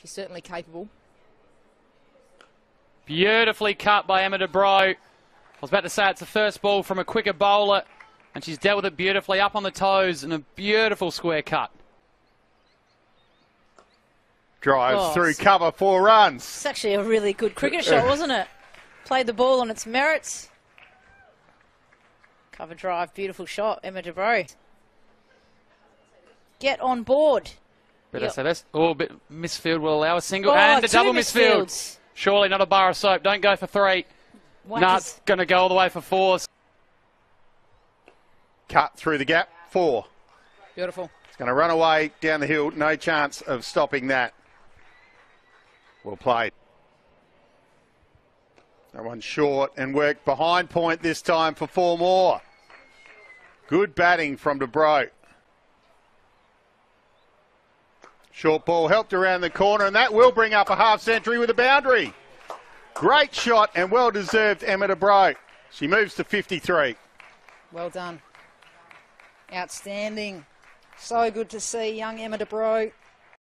She's certainly capable. Beautifully cut by Emma de Broughe. I was about to say it's the first ball from a quicker bowler, and she's dealt with it beautifully up on the toes and a beautiful square cut. Drives Oh, through cover, four runs. It's actually a really good cricket shot, wasn't it? Played the ball on its merits. Cover drive, beautiful shot, Emma de Broughe. Get on board. Better Yep. say this. Oh, bit misfield will allow a single Oh, and a double misfield. misfields. Surely not a bar of soap. Don't go for three. One No, it's going to go all the way for fours. Cut through the gap, four. Beautiful. It's going to run away down the hill. No chance of stopping that. Well played. That one short and worked behind point this time for four more. Good batting from de Broughe. Short ball helped around the corner, and that will bring up a half century with a boundary. Great shot and well deserved, Emma de Broughe. She moves to 53. Well done. Outstanding. So good to see young Emma de Broughe